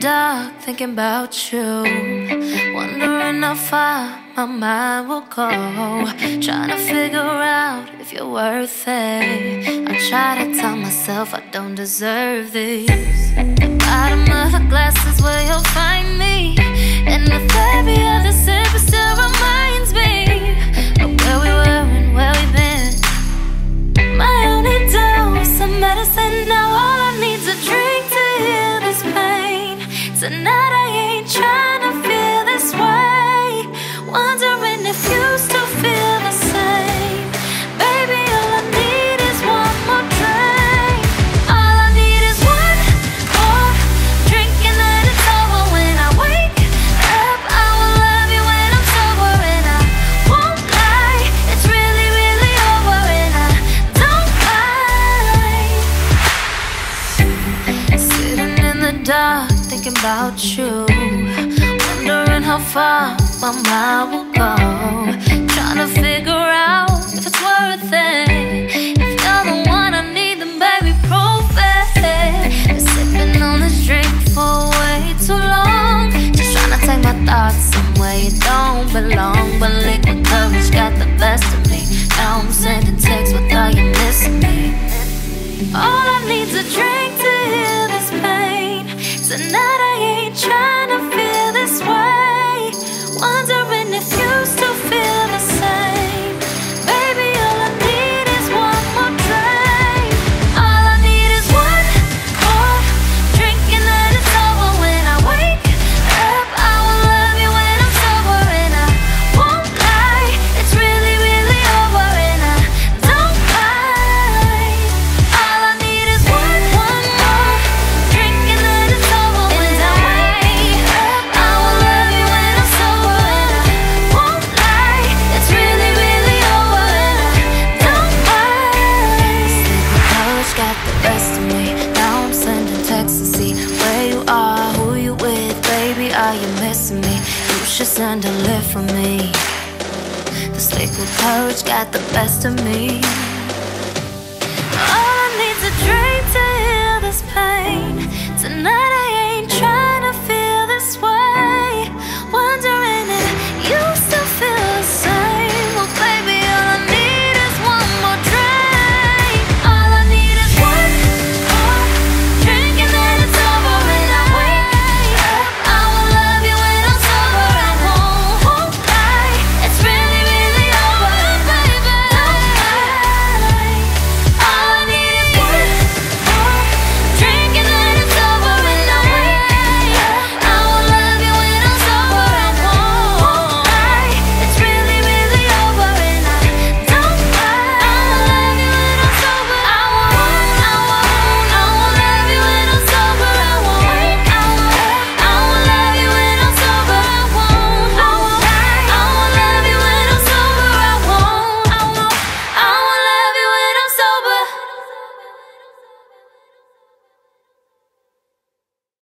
dark, thinking about you. Wondering how far my mind will go. Trying to figure out if you're worth it. I try to tell myself I don't deserve this. The bottom of the glass is where you'll find me. And with every trying to feel this way. Dark, thinking about you. Wondering how far my mind will go. Trying to figure out if it's worth it. If you're the one I need, then baby, prove it. Been sipping on this drink for way too long. Just trying to take my thoughts somewhere you don't belong. But liquid courage got the best of me. Now I'm sending texts without you missing me. All Got the best of me. Now I'm sending texts to see where you are, who you with, baby. Are you missing me? You should send a lift for me. This liquid courage got the best of me.